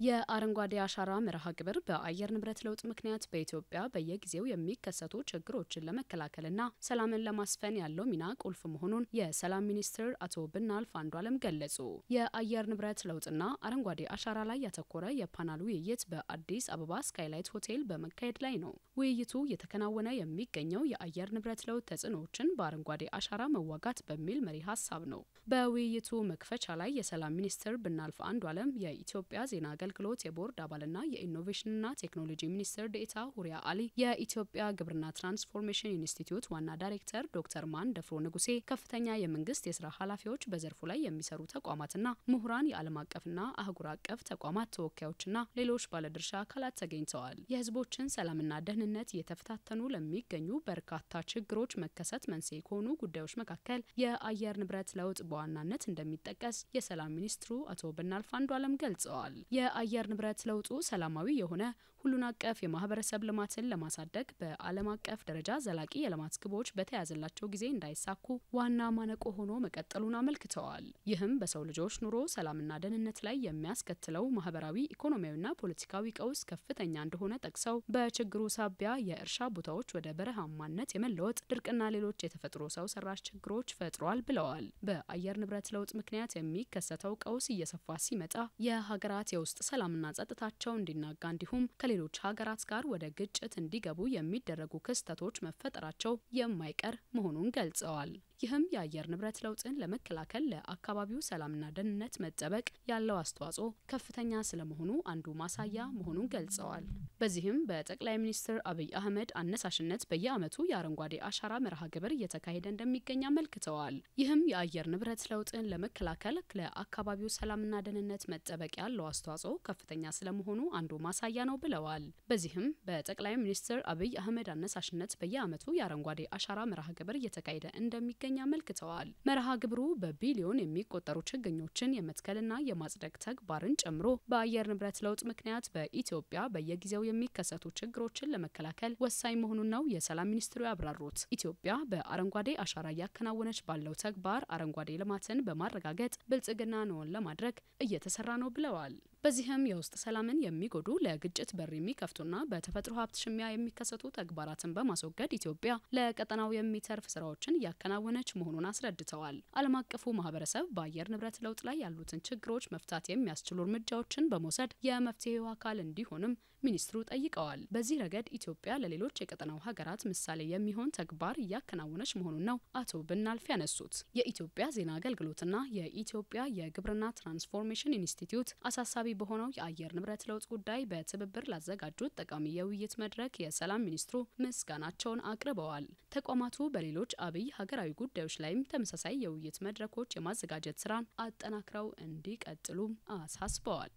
የአረንጓዴ አሻራ መርሃ ግብር በአየር ንብረት ለውጥ ምክንያት በኢትዮጵያ በየጊዜው የሚከሰቱ ችግሮችን ለመከላከልና ሰላምን ለማስፈን ያለው ሚና ቁልፍ መሆኑን የሰላም ሚኒስትር አቶ ብናልፍ አንዱዓለም ገለጹ። የአየር ንብረት ለውጥና አረንጓዴ አሻራ ላይ ያተኮረ የፓናል ውይይት በአዲስ አበባ ስካይላይት ሆቴል በመካሄድ ላይ ነው። ውይይቱ እየተከናወነ የሚገኘው የአየር ንብረት ለውጥ ተጽዕኖዎችን በአረንጓዴ አሻራ መዋጋት በሚል መሪ ሀሳብ ነው። በውይይቱ መክፈቻ ላይ የሰላም ሚኒስትር ብናልፍ አንዱዓለም የኢትዮጵያ ዜና አገልግሎት የቦርድ አባልና የኢኖቬሽንና ቴክኖሎጂ ሚኒስትር ዴኤታ ሁሪያ አሊ፣ የኢትዮጵያ ግብርና ትራንስፎርሜሽን ኢንስቲትዩት ዋና ዳይሬክተር ዶክተር ማን ደፍሮ ንጉሴ፣ ከፍተኛ የመንግስት የስራ ኃላፊዎች፣ በዘርፉ ላይ የሚሰሩ ተቋማትና ምሁራን፣ የዓለም አቀፍና አህጉር አቀፍ ተቋማት ተወካዮችና ሌሎች ባለድርሻ አካላት ተገኝተዋል። የህዝቦችን ሰላምና ደህንነት እየተፈታተኑ ለሚገኙ በርካታ ችግሮች መከሰት መንስኤ ከሆኑ ጉዳዮች መካከል የአየር ንብረት ለውጥ በዋናነት እንደሚጠቀስ የሰላም ሚኒስትሩ አቶ ብናልፍ አንዱዓለም ገልጸዋል። የአየር ንብረት ለውጡ ሰላማዊ የሆነ ሁሉን አቀፍ የማህበረሰብ ልማትን ለማሳደግ በዓለም አቀፍ ደረጃ ዘላቂ የልማት ግቦች በተያዘላቸው ጊዜ እንዳይሳኩ ዋና ማነቆ ሆኖ መቀጠሉን አመልክተዋል። ይህም በሰው ልጆች ኑሮ ሰላምና ደህንነት ላይ የሚያስከትለው ማህበራዊ፣ ኢኮኖሚያዊና ፖለቲካዊ ቀውስ ከፍተኛ እንደሆነ ጠቅሰው በችግሩ ሳቢያ የእርሻ ቦታዎች ወደ በረሃማነት የመለወጥ ድርቅና ሌሎች የተፈጥሮ ሰው ሰራሽ ችግሮች ፈጥሯል ብለዋል። በአየር ንብረት ለውጥ ምክንያት የሚከሰተው ቀውስ እየሰፋ ሲመጣ የሀገራት የውስጥ ሰላምና ጸጥታቸው እንዲናጋ እንዲሁም ከሌሎች ሀገራት ጋር ወደ ግጭት እንዲገቡ የሚደረጉ ክስተቶች መፈጠራቸው የማይቀር መሆኑን ገልጸዋል። ይህም የአየር ንብረት ለውጥን ለመከላከል ለአካባቢው ሰላምና ደህንነት መጠበቅ ያለው አስተዋጽኦ ከፍተኛ ስለመሆኑ አንዱ ማሳያ መሆኑን ገልጸዋል። በዚህም በጠቅላይ ሚኒስትር አብይ አህመድ አነሳሽነት በየዓመቱ የአረንጓዴ አሻራ መርሃ ግብር እየተካሄደ እንደሚገኝ አመልክተዋል። ይህም የአየር ንብረት ለውጥን ለመከላከል ለአካባቢው ሰላምና ደህንነት መጠበቅ ያለው አስተዋጽኦ ከፍተኛ ስለመሆኑ አንዱ ማሳያ ነው ብለዋል። በዚህም በጠቅላይ ሚኒስትር አብይ አህመድ አነሳሽነት በየዓመቱ የአረንጓዴ አሻራ መርሃ ግብር እየተካሄደ እንደሚገኝ አመልክተዋል። መርሃ ግብሩ በቢሊዮን የሚቆጠሩ ችግኞችን የመትከልና የማጽደቅ ተግባርን ጨምሮ በአየር ንብረት ለውጥ ምክንያት በኢትዮጵያ በየጊዜው የሚከሰቱ ችግሮችን ለመከላከል ወሳኝ መሆኑን ነው የሰላም ሚኒስትሩ ያብራሩት። ኢትዮጵያ በአረንጓዴ አሻራ እያከናወነች ባለው ተግባር አረንጓዴ ልማትን በማረጋገጥ ብልጽግና ነውን ለማድረግ እየተሰራ ነው ብለዋል። በዚህም የውስጥ ሰላምን የሚጎዱ ለግጭት በር የሚከፍቱና በተፈጥሮ ሀብት ሽሚያ የሚከሰቱ ተግባራትን በማስወገድ ኢትዮጵያ ለቀጠናው የሚተርፍ ስራዎችን እያከናወነች መሆኑን አስረድተዋል። ዓለም አቀፉ ማህበረሰብ በአየር ንብረት ለውጥ ላይ ያሉትን ችግሮች መፍታት የሚያስችሉ እርምጃዎችን በመውሰድ የመፍትሄው አካል እንዲሆንም ሚኒስትሩ ጠይቀዋል። በዚህ ረገድ ኢትዮጵያ ለሌሎች የቀጠናው ሀገራት ምሳሌ የሚሆን ተግባር እያከናወነች መሆኑን ነው አቶ ብናልፍ ያነሱት። የኢትዮጵያ ዜና አገልግሎትና የኢትዮጵያ የግብርና ትራንስፎርሜሽን ኢንስቲትዩት አሳሳቢ በሆነው የአየር ንብረት ለውጥ ጉዳይ በትብብር ላዘጋጁት ጠቃሚ የውይይት መድረክ የሰላም ሚኒስትሩ ምስጋናቸውን አቅርበዋል። ተቋማቱ በሌሎች አብይ ሀገራዊ ጉዳዮች ላይም ተመሳሳይ የውይይት መድረኮች የማዘጋጀት ስራን አጠናክረው እንዲቀጥሉ አሳስበዋል።